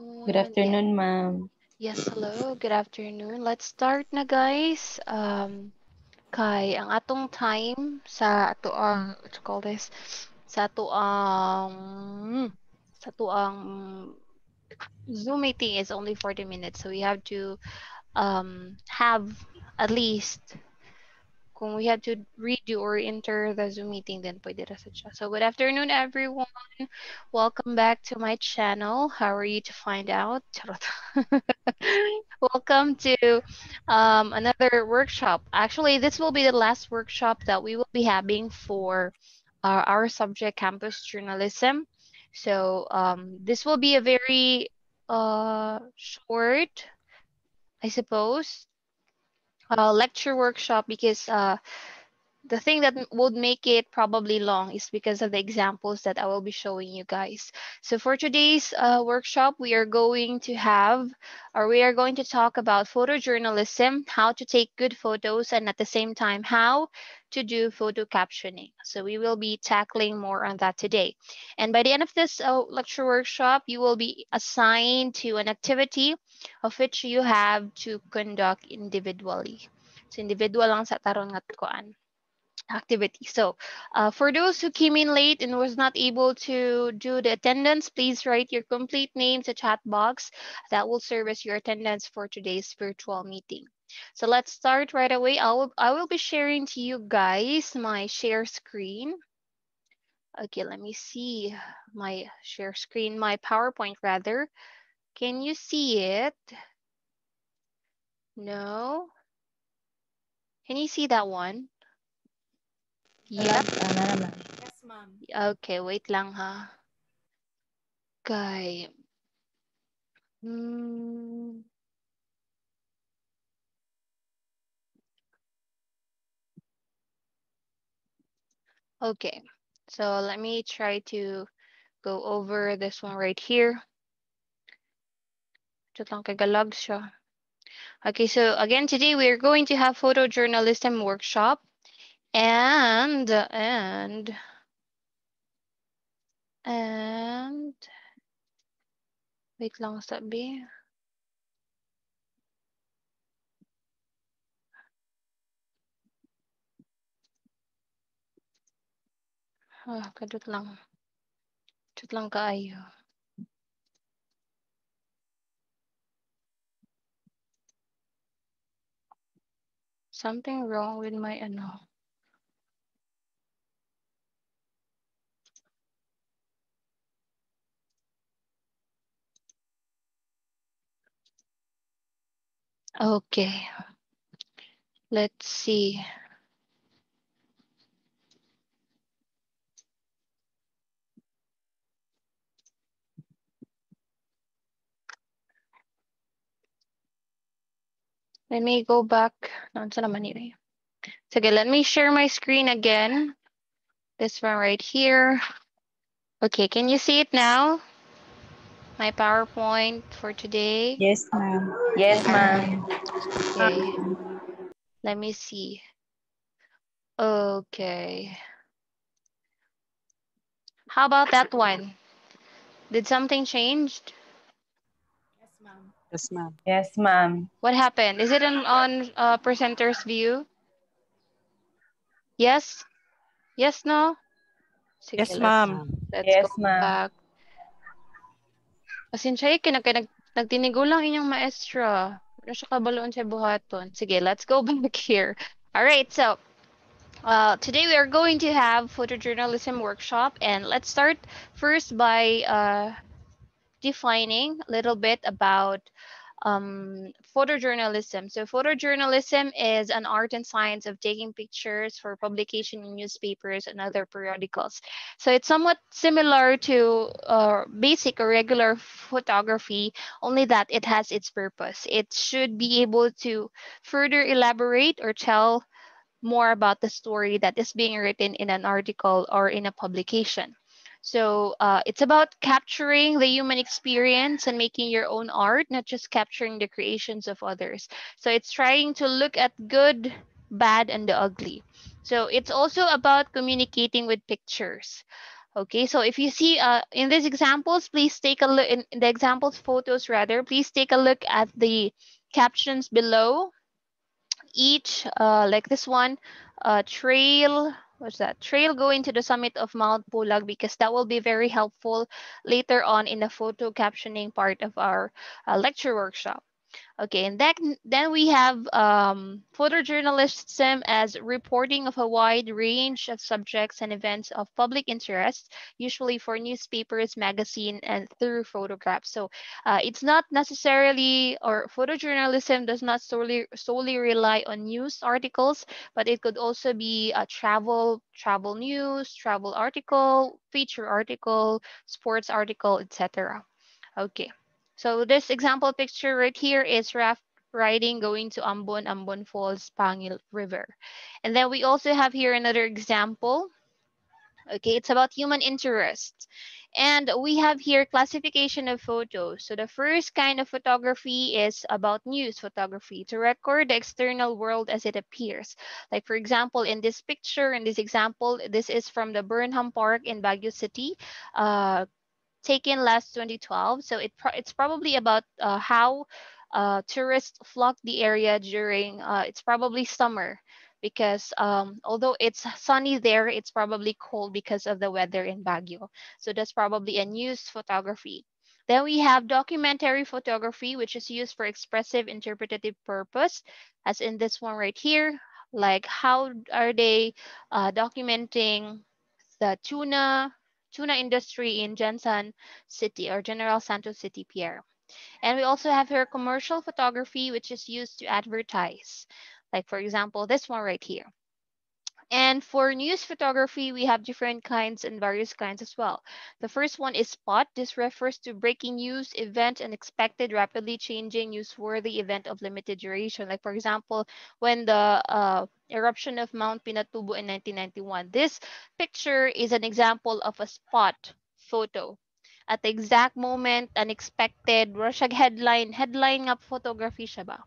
Good afternoon, ma'am. Yes, hello. Good afternoon. Let's start na guys. Um, kay ang atong time sa ato ang what you call this sa ato ang sa ato ang Zoom meeting is only 40 minutes, so we have to um have at least kung we had to redo or enter the Zoom meeting, then pwede ra siya. So good afternoon, everyone. Welcome back to my channel. How are you to find out? Welcome to um, another workshop. Actually, this will be the last workshop that we will be having for uh, our subject, campus journalism. So um, this will be a very uh, short, I suppose, uh, lecture workshop because uh, the thing that would make it probably long is because of the examples that I will be showing you guys. So for today's uh, workshop, we are going to have, or we are going to talk about photojournalism, how to take good photos, and at the same time, how to do photo captioning. So we will be tackling more on that today. And by the end of this uh, lecture workshop, you will be assigned to an activity of which you have to conduct individually. So individual lang sa taron nga kuan activity. So uh, for those who came in late and was not able to do the attendance, please write your complete name to chat box. That will serve as your attendance for today's virtual meeting. So let's start right away. I will, I will be sharing to you guys my share screen. Okay, let me see my share screen, my PowerPoint rather. Can you see it? No? Can you see that one? Yep. Yes, ma'am. Okay, wait lang ha. Okay. Hmm. Okay, so let me try to go over this one right here. Just lang kagalog siya. Okay, so again, today we're going to have photojournalism workshop and, and, and, wait lang sabi. Ah, kadot lang. Kadot lang kaayo. Something wrong with my ano. Okay. Let's see. Let me go back. Yun eh. Let me share my screen again. This one right here. Okay, can you see it now? My PowerPoint for today. Yes, ma'am. Yes, ma'am. Okay. Let me see. Okay. How about that one? Did something changed? Yes, ma'am. Yes, ma'am. Yes, ma'am. What happened? Is it on, on uh, presenter's view? Yes? Yes, no? Sige, Yes, ma'am. Let's Yes, go ma'am. back. Pasensya kay nag nag nagtinigo lang inyong maestra. Ano siya kabaloon sa buhaton. Sige, let's go back here. All right, so uh, today we are going to have photojournalism workshop and let's start first by uh, defining a little bit about um, photojournalism. So photojournalism is an art and science of taking pictures for publication in newspapers and other periodicals. So it's somewhat similar to uh, basic or regular photography, only that it has its purpose. It should be able to further elaborate or tell more about the story that is being written in an article or in a publication. So uh, it's about capturing the human experience and making your own art, not just capturing the creations of others. So it's trying to look at good, bad, and the ugly. So it's also about communicating with pictures. Okay, so if you see uh, in these examples, please take a look in the examples photos rather, please take a look at the captions below each, uh, like this one, uh, trail, what's that? Trail going to the summit of Mount Pulag because that will be very helpful later on in the photo captioning part of our uh, lecture workshop. Okay, and that, then we have um, photojournalism as reporting of a wide range of subjects and events of public interest, usually for newspapers, magazine, and through photographs. So uh, it's not necessarily, or photojournalism does not solely solely rely on news articles, but it could also be a travel travel news, travel article, feature article, sports article, etc. Okay. So this example picture right here is raft riding going to Ambon, Ambon Falls, Pangil River. And then we also have here another example. Okay, it's about human interest. And we have here classification of photos. So the first kind of photography is about news photography to record the external world as it appears. Like for example, in this picture, in this example, this is from the Burnham Park in Baguio City. Uh, taken last 2012. So it pro it's probably about uh, how uh, tourists flock the area during, uh, it's probably summer because um, although it's sunny there, it's probably cold because of the weather in Baguio. So that's probably a news photography. Then we have documentary photography, which is used for expressive interpretative purpose, as in this one right here. Like how are they uh, documenting the tuna tuna industry in GenSan City or General Santos City, Pierre. And we also have here commercial photography, which is used to advertise. Like for example, this one right here. And for news photography, we have different kinds and various kinds as well. The first one is spot. This refers to breaking news, event, and expected rapidly changing newsworthy event of limited duration. Like for example, when the uh, eruption of Mount Pinatubo in 1991. This picture is an example of a spot photo. At the exact moment, unexpected, Rorschach headline, headline up photography siya ba?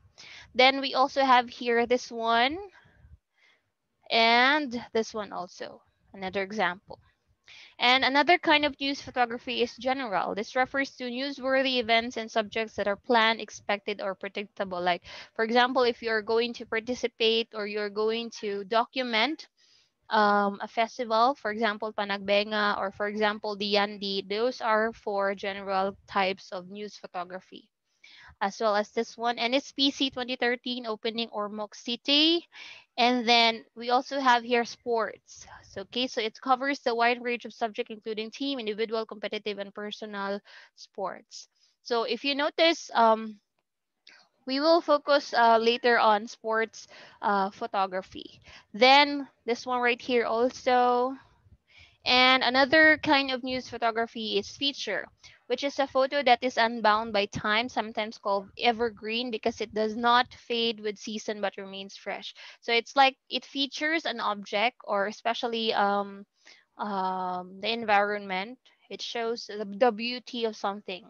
Then we also have here this one and this one also, another example. And another kind of news photography is general. This refers to newsworthy events and subjects that are planned, expected, or predictable. Like, for example, if you're going to participate or you're going to document um, a festival, for example, Panagbenga, or for example, the Yandi, those are for general types of news photography as well as this one. NSPC 2013 opening Ormoc City. And then we also have here sports. So, okay, so it covers the wide range of subject, including team, individual, competitive, and personal sports. So if you notice, um, we will focus uh, later on sports uh, photography. Then this one right here also. And another kind of news photography is feature which is a photo that is unbound by time, sometimes called evergreen because it does not fade with season but remains fresh. So it's like it features an object or especially um, um, the environment. It shows the, the beauty of something.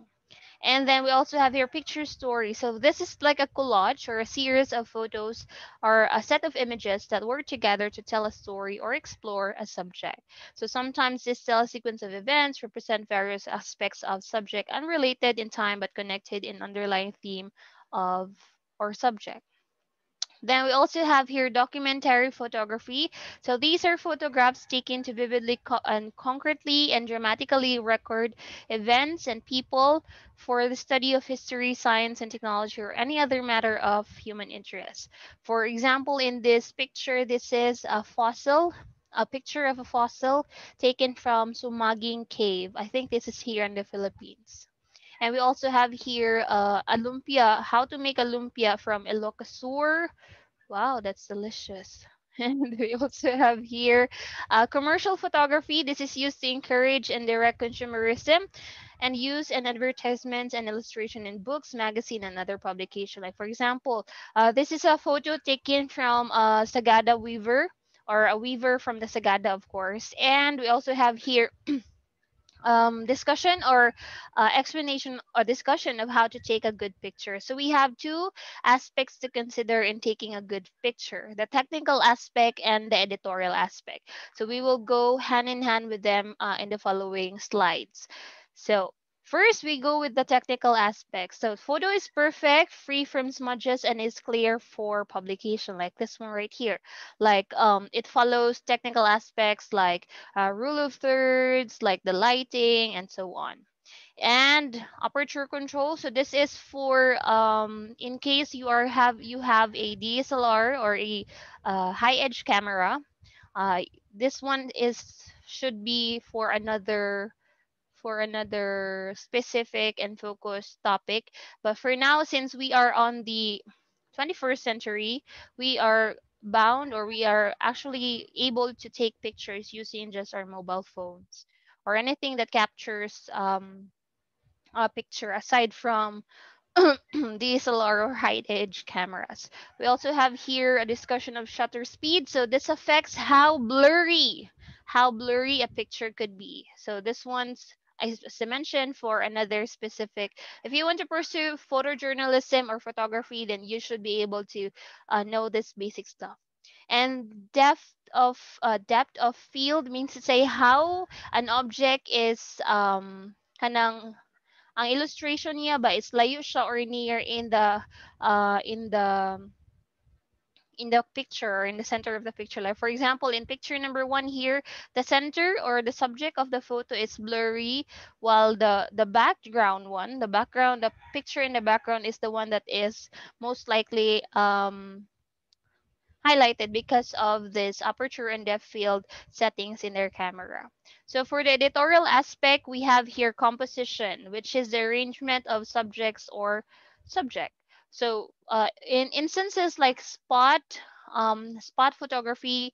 And then we also have here picture story. So this is like a collage or a series of photos or a set of images that work together to tell a story or explore a subject. So sometimes this tell a sequence of events, represent various aspects of subject unrelated in time but connected in underlying theme of or subject. Then we also have here documentary photography. So these are photographs taken to vividly co and concretely and dramatically record events and people for the study of history, science, and technology, or any other matter of human interest. For example, in this picture, this is a fossil a picture of a fossil taken from Sumaging Cave. I think this is here in the Philippines. And we also have here uh, a lumpia, how to make a lumpia from Ilocos Sur. Wow, that's delicious. And we also have here uh, commercial photography. This is used to encourage and direct consumerism and use in advertisements and illustration in books, magazine, and other publication. Like for example, uh, this is a photo taken from a Sagada weaver or a weaver from the Sagada, of course. And we also have here um, discussion or uh, explanation or discussion of how to take a good picture. So we have two aspects to consider in taking a good picture, the technical aspect and the editorial aspect. So we will go hand in hand with them uh, in the following slides. So First, we go with the technical aspects. So photo is perfect, free from smudges, and is clear for publication, like this one right here. Like um, it follows technical aspects like uh, rule of thirds, like the lighting, and so on. And aperture control. So this is for um, in case you are have you have a DSLR or a uh, high edge camera. Uh, this one is should be for another for another specific and focused topic. But for now, since we are on the 21st century, we are bound or we are actually able to take pictures using just our mobile phones or anything that captures um, a picture aside from DSLR or high edge cameras. We also have here a discussion of shutter speed. So this affects how blurry, how blurry a picture could be. So this one's as I mentioned, for another specific, if you want to pursue photojournalism or photography, then you should be able to uh, know this basic stuff. And depth of uh, depth of field means to say how an object is um kanang ang illustration niya ba is layo siya or near in the uh in the in the picture or in the center of the picture. Like for example, in picture number one here, the center or the subject of the photo is blurry, while the the background one, the background, the picture in the background is the one that is most likely um, highlighted because of this aperture and depth field settings in their camera. So for the editorial aspect, we have here composition, which is the arrangement of subjects or subject. So uh, in instances like spot, um, spot photography,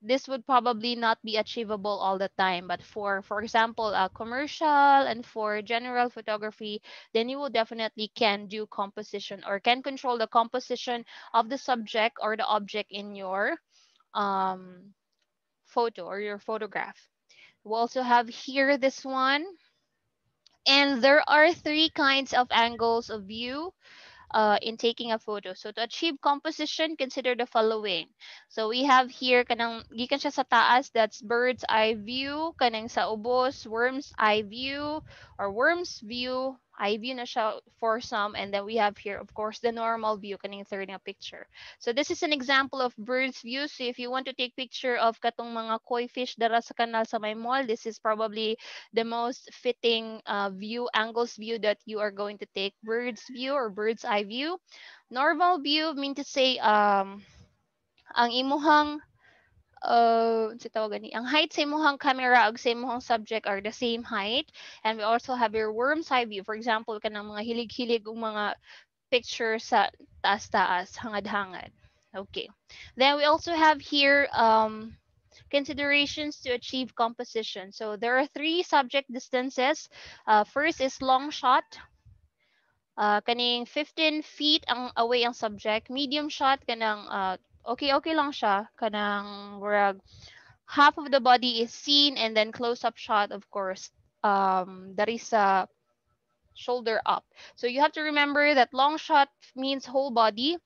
this would probably not be achievable all the time. But for, for example, a commercial and for general photography, then you will definitely can do composition or can control the composition of the subject or the object in your um, photo or your photograph. We also have here this one. And there are three kinds of angles of view uh, in taking a photo. So to achieve composition, consider the following. So we have here kanang gikan siya sa taas, that's bird's eye view, kanang sa ubos, worm's eye view, or worm's view, eye view na siya for some. And then we have here, of course, the normal view, kaning third na picture. So this is an example of bird's view. So if you want to take picture of katong mga koi fish dara sa kanal sa may mall, this is probably the most fitting uh, view, angles view that you are going to take. Bird's view or bird's eye view. Normal view mean to say, um, ang imuhang uh, tawag ni, ang height sa imuhang camera ug sa imuhang subject are the same height. And we also have your worm's eye view. For example, kanang mga hilig-hilig ug mga picture sa taas-taas, hangad-hangad. Okay. Then we also have here um, considerations to achieve composition. So there are three subject distances. Uh, first is long shot. Uh, kaning 15 feet ang away ang subject. Medium shot kanang uh, okay, okay lang siya. Kanang murag half of the body is seen and then close-up shot, of course, um, that is a shoulder up. So you have to remember that long shot means whole body.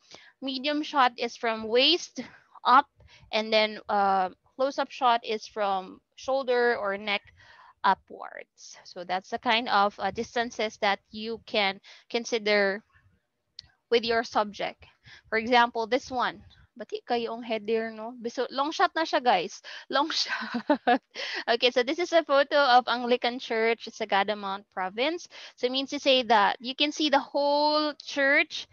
Medium shot is from waist up and then uh, close-up shot is from shoulder or neck upwards. So that's the kind of uh, distances that you can consider with your subject. For example, this one, Bati kayo ang header, no? So, long shot na siya, guys. Long shot. okay, so this is a photo of Anglican Church, Sagada Mount Province. So it means to say that you can see the whole church,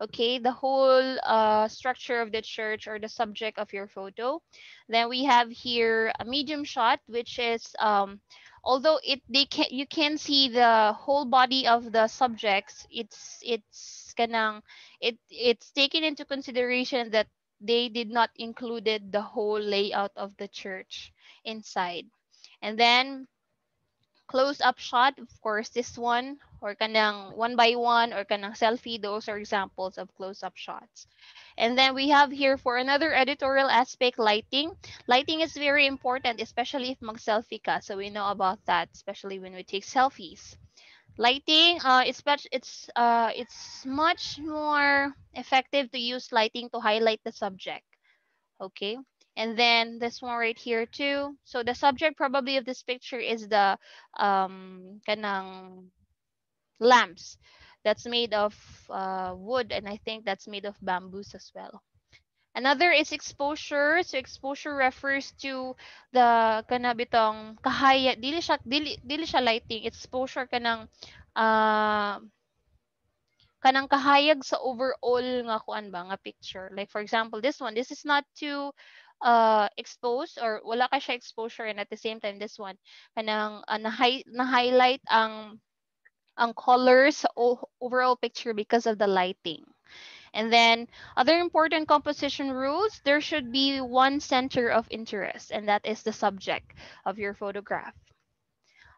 okay, the whole uh, structure of the church or the subject of your photo. Then we have here a medium shot, which is um, although it they can you can see the whole body of the subjects it's it's kanang it it's taken into consideration that they did not included the whole layout of the church inside. And then close up shot, of course, this one or kanang one by one or kanang selfie. Those are examples of close-up shots. And then we have here for another editorial aspect, lighting. Lighting is very important, especially if mag-selfie ka. So we know about that, especially when we take selfies. Lighting, uh, it's much, it's uh, it's much more effective to use lighting to highlight the subject. Okay. And then this one right here too. So the subject probably of this picture is the um kanang lamps that's made of uh, wood and I think that's made of bamboos as well. Another is exposure. So exposure refers to the kanabitong kahaya dili siya dili, dili siya lighting. Exposure kanang uh, kanang kahayag sa overall nga kuan ba nga picture. Like for example, this one, this is not too uh exposed or wala ka siya exposure and at the same time this one kanang uh, na, na highlight ang ang colors overall picture because of the lighting. And then other important composition rules, there should be one center of interest, and that is the subject of your photograph.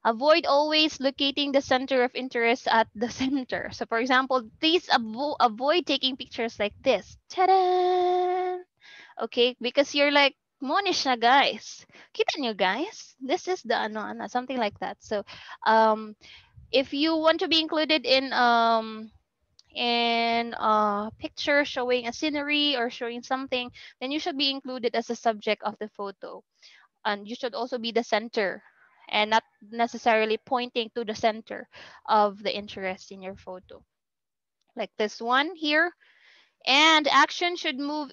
Avoid always locating the center of interest at the center. So for example, please avo avoid taking pictures like this. Ta-da! Okay, because you're like, monish na guys. Kita nyo guys? This is the ano, ano, something like that. So um, if you want to be included in um in a picture showing a scenery or showing something, then you should be included as a subject of the photo. And you should also be the center and not necessarily pointing to the center of the interest in your photo. Like this one here. And action should move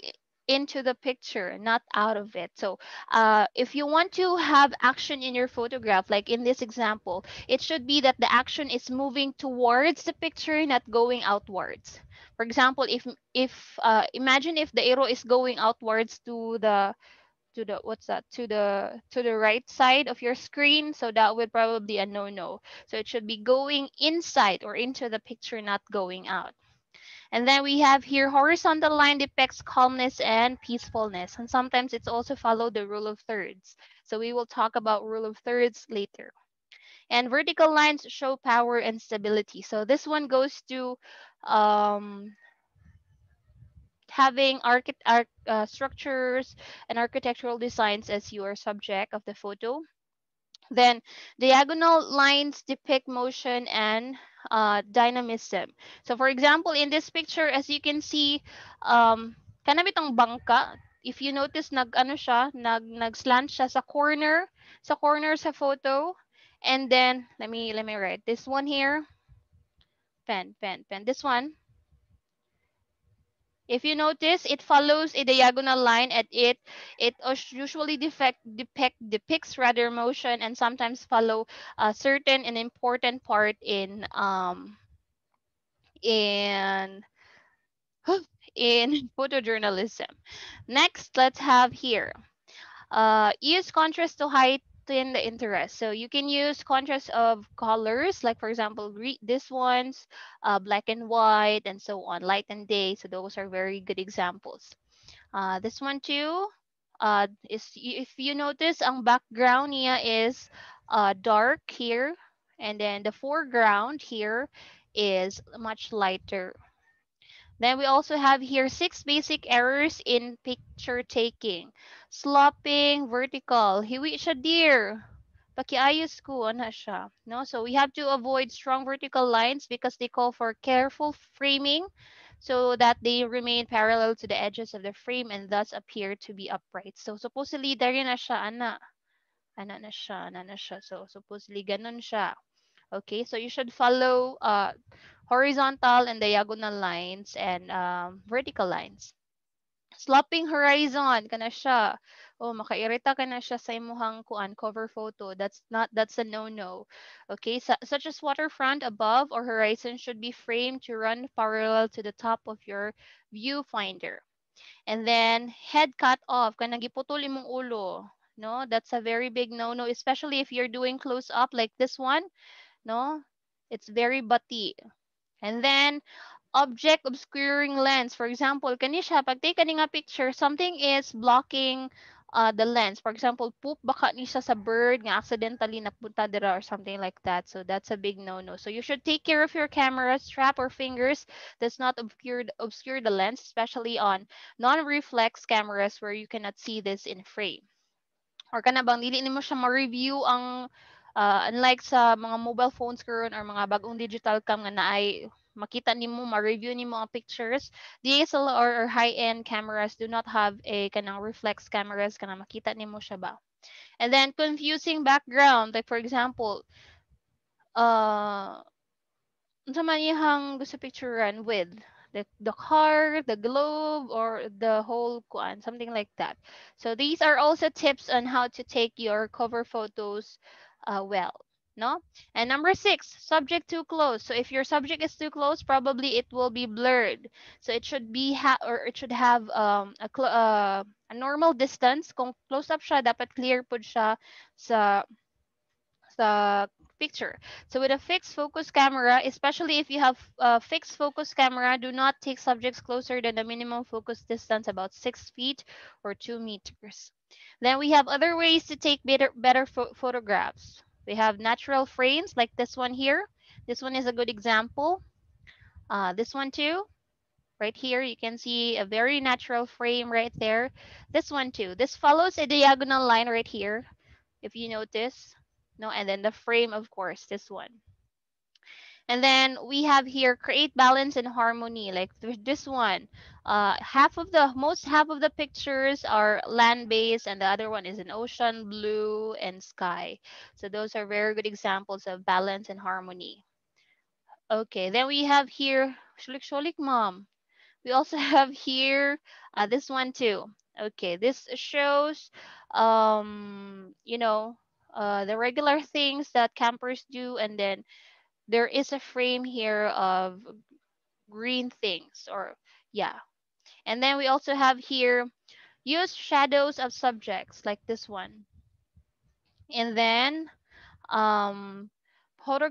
into the picture, not out of it. So uh, if you want to have action in your photograph, like in this example, it should be that the action is moving towards the picture, not going outwards. For example, if if uh, imagine if the arrow is going outwards to the to the what's that to the to the right side of your screen so that would probably a no no so it should be going inside or into the picture not going out and then we have here horizontal line depicts calmness and peacefulness. And sometimes it's also follow the rule of thirds. So we will talk about rule of thirds later. And vertical lines show power and stability. So this one goes to um, having arch uh, structures and architectural designs as your subject of the photo. Then diagonal lines depict motion and uh, dynamism. So for example, in this picture, as you can see, um, kanami tong bangka, if you notice, nag ano siya, nag nag slant siya sa corner, sa corner sa photo. And then let me let me write this one here. Pen, pen, pen. This one. If you notice, it follows a diagonal line and it it usually defect, depict, depicts rather motion and sometimes follow a certain and important part in um in in photojournalism. Next, let's have here. Uh, use contrast to height in the interest. So you can use contrast of colors, like for example, this one's uh, black and white and so on, light and day. So those are very good examples. Uh, this one too, uh, is if you notice, ang background niya is uh, dark here. And then the foreground here is much lighter. Then we also have here six basic errors in picture taking. Slopping, vertical. Hiwi siya deer. Pakiayos ko, ano siya. No? So we have to avoid strong vertical lines because they call for careful framing so that they remain parallel to the edges of the frame and thus appear to be upright. So supposedly, dari na siya, ana. Ana na siya, ana na siya. So supposedly, ganun siya. Okay, so you should follow uh, horizontal and diagonal lines and um, vertical lines. Sloping horizon, kana siya. Oh, makairita ka na siya sa imuhang kuan cover photo. That's not that's a no-no. Okay, so, such as waterfront above or horizon should be framed to run parallel to the top of your viewfinder. And then head cut off, kana giputol imong ulo. No, that's a very big no-no, especially if you're doing close up like this one no? It's very bati. And then, object obscuring lens. For example, kani siya, pag take ka picture, something is blocking uh, the lens. For example, poop baka ni sa bird nga accidentally napunta dira or something like that. So that's a big no-no. So you should take care of your camera strap or fingers does not obscure obscure the lens, especially on non-reflex cameras where you cannot see this in frame. Or kana bang dili siya ma-review ang uh, unlike sa mga mobile phones karon or mga bagong digital cam nga naay makita nimo ma-review nimo ang pictures DSLR or high-end cameras do not have a kanang reflex cameras kana makita nimo siya ba and then confusing background like for example uh unsa man iyang gusto picturean with the, the car, the globe, or the whole kuan, something like that. So these are also tips on how to take your cover photos uh, well. No? And number six, subject too close. So if your subject is too close, probably it will be blurred. So it should be ha or it should have um, a, uh, a normal distance. Kung close up siya, dapat clear po siya sa sa picture. So with a fixed focus camera, especially if you have a fixed focus camera, do not take subjects closer than the minimum focus distance, about six feet or two meters. Then we have other ways to take better, better pho photographs. We have natural frames like this one here. This one is a good example. Uh, this one too. Right here, you can see a very natural frame right there. This one too. This follows a diagonal line right here. If you notice, no and then the frame of course this one and then we have here create balance and harmony like this one. Uh half of the most half of the pictures are land based and the other one is an ocean blue and sky. So those are very good examples of balance and harmony. Okay then we have here shulik shulik mom. We also have here uh, this one too. Okay this shows um you know uh, the regular things that campers do and then there is a frame here of green things or yeah. And then we also have here use shadows of subjects like this one. And then um photo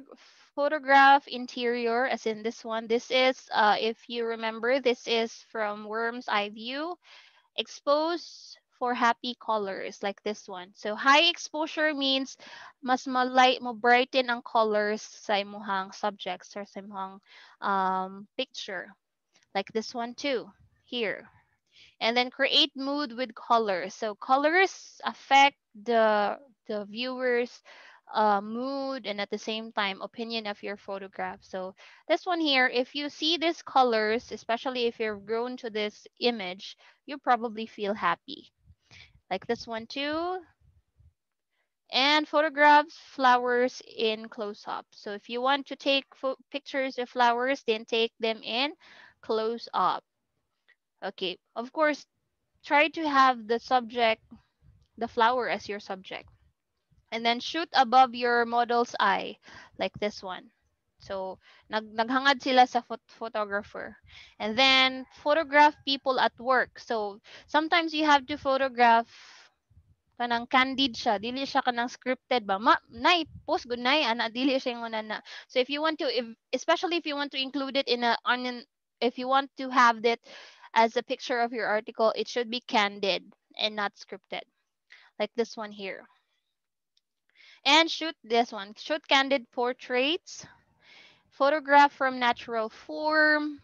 photograph interior as in this one. This is uh, if you remember this is from worm's eye view. Expose for happy colors like this one. So high exposure means mas malay mo brighten ang colors sa imuhang subjects or sa imuhang um, picture. Like this one too, here. And then create mood with colors. So colors affect the the viewer's uh, mood and at the same time opinion of your photograph. So this one here, if you see these colors, especially if you're grown to this image, you probably feel happy like this one too. And photographs flowers in close up. So if you want to take pictures of flowers, then take them in close up. Okay, of course, try to have the subject, the flower as your subject. And then shoot above your model's eye, like this one. So, nag naghangad sila sa phot photographer. And then, photograph people at work. So, sometimes you have to photograph kanang candid siya. Dili siya kanang scripted ba? Ma nay post good nay ana dili siya yung na. So if you want to if, especially if you want to include it in a on if you want to have that as a picture of your article it should be candid and not scripted. Like this one here. And shoot this one. Shoot candid portraits photograph from natural form,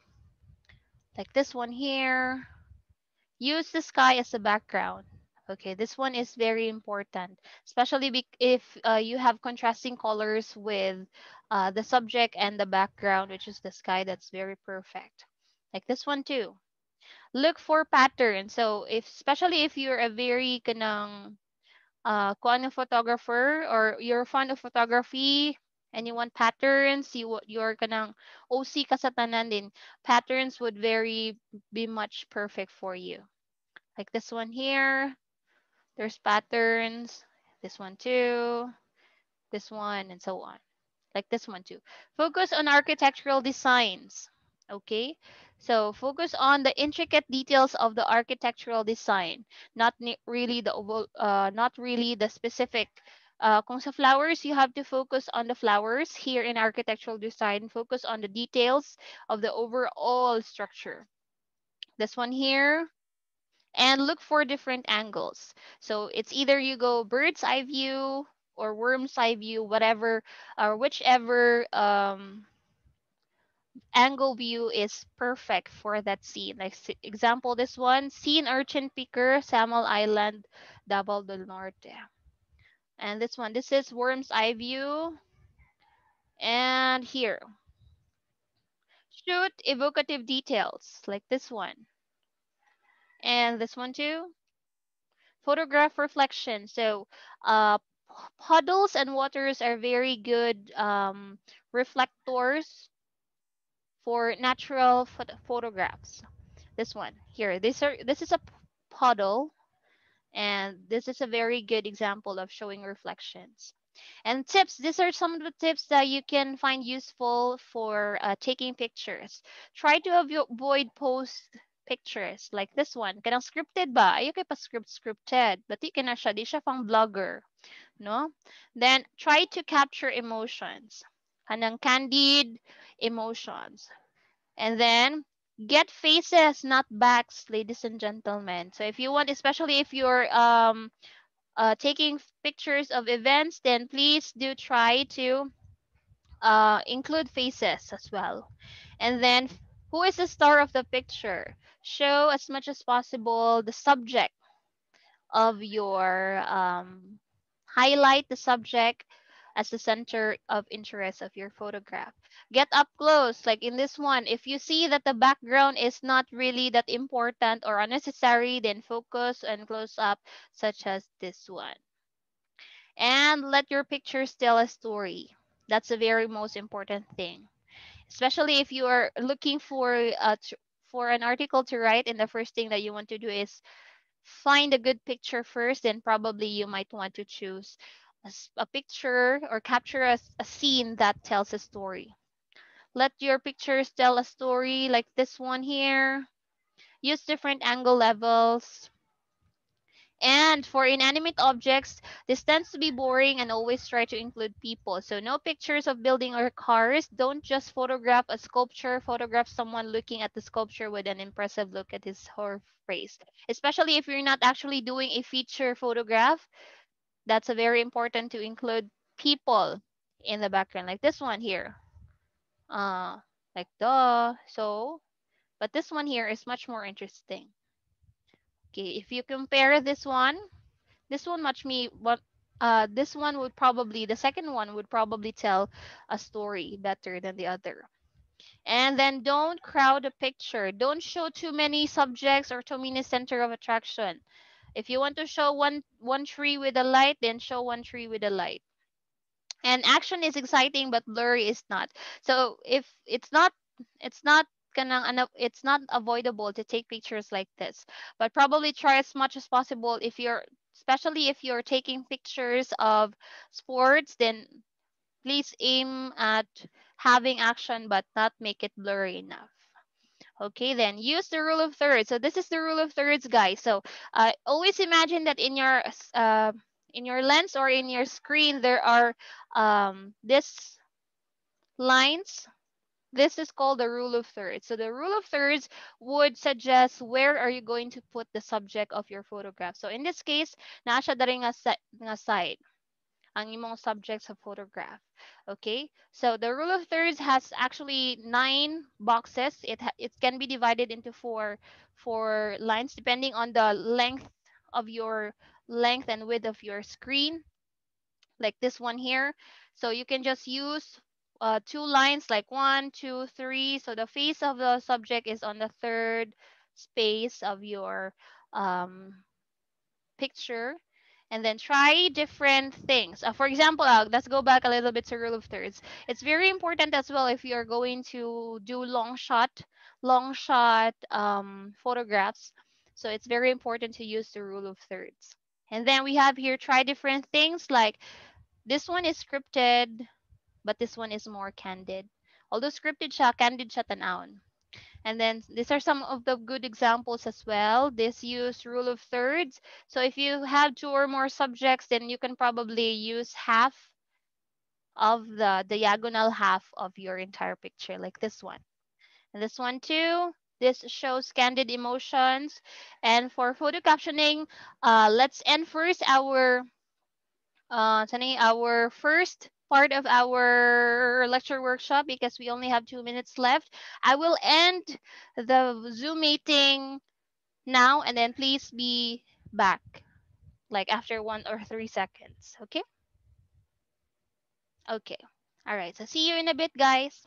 like this one here. Use the sky as a background. Okay, this one is very important, especially if uh, you have contrasting colors with uh, the subject and the background, which is the sky, that's very perfect. Like this one too. Look for patterns. So if, especially if you're a very kanang uh, photographer or you're fond of photography, and you want patterns, you you're gonna OC ka sa tanan din, patterns would very be much perfect for you. Like this one here, there's patterns, this one too, this one, and so on. Like this one too. Focus on architectural designs. Okay, so focus on the intricate details of the architectural design, not really the uh, not really the specific uh, kung sa flowers, you have to focus on the flowers. Here in architectural design, focus on the details of the overall structure. This one here, and look for different angles. So it's either you go bird's eye view or worm's eye view, whatever or whichever um, angle view is perfect for that scene. Like example, this one, sea urchin picker, Samal Island, Davao del Norte. And this one, this is worm's eye view. And here, shoot evocative details like this one. And this one too. Photograph reflection. So uh, puddles and waters are very good um, reflectors for natural phot photographs. This one here. This are this is a puddle, and this is a very good example of showing reflections. And tips, these are some of the tips that you can find useful for uh, taking pictures. Try to avoid post pictures like this one. Kanang scripted ba? Ayo kay pa script scripted. But na siya, di siya pang blogger. No? Then, try to capture emotions. Kanang candid emotions. And then, get faces, not backs, ladies and gentlemen. So if you want, especially if you're um, uh, taking pictures of events, then please do try to uh, include faces as well. And then who is the star of the picture? Show as much as possible the subject of your, um, highlight the subject as the center of interest of your photograph. Get up close, like in this one. If you see that the background is not really that important or unnecessary, then focus and close up, such as this one. And let your pictures tell a story. That's the very most important thing especially if you are looking for uh, for an article to write and the first thing that you want to do is find a good picture first then probably you might want to choose a, picture or capture a, a scene that tells a story let your pictures tell a story like this one here use different angle levels and for inanimate objects, this tends to be boring and always try to include people. So no pictures of building or cars. Don't just photograph a sculpture. Photograph someone looking at the sculpture with an impressive look at his or her face. Especially if you're not actually doing a feature photograph. That's a very important to include people in the background. Like this one here. Uh, like duh. So, but this one here is much more interesting. Okay, if you compare this one, this one much me what uh this one would probably the second one would probably tell a story better than the other. And then don't crowd a picture. Don't show too many subjects or too many center of attraction. If you want to show one one tree with a light, then show one tree with a light. And action is exciting, but blurry is not. So if it's not it's not it's not avoidable to take pictures like this. But probably try as much as possible if you're especially if you're taking pictures of sports, then please aim at having action but not make it blurry enough. Okay, then use the rule of thirds. So this is the rule of thirds, guys. So uh, always imagine that in your uh, in your lens or in your screen there are um, this lines this is called the rule of thirds. So the rule of thirds would suggest where are you going to put the subject of your photograph. So in this case, nasa dari nga, nga side ang imong subjects of photograph. Okay, so the rule of thirds has actually nine boxes. It it can be divided into four four lines depending on the length of your length and width of your screen, like this one here. So you can just use uh, two lines like one, two, three. So the face of the subject is on the third space of your um, picture. And then try different things. Uh, for example, uh, let's go back a little bit to rule of thirds. It's very important as well if you're going to do long shot, long shot um, photographs. So it's very important to use the rule of thirds. And then we have here, try different things like this one is scripted, but this one is more candid. Although scripted siya, candid siya tanawon. And then these are some of the good examples as well. This use rule of thirds. So if you have two or more subjects, then you can probably use half of the diagonal half of your entire picture, like this one. And this one too, This shows candid emotions. And for photo captioning, uh, let's end first our uh, our first part of our lecture workshop because we only have two minutes left. I will end the Zoom meeting now and then please be back like after one or three seconds. Okay? Okay. All right. So see you in a bit, guys.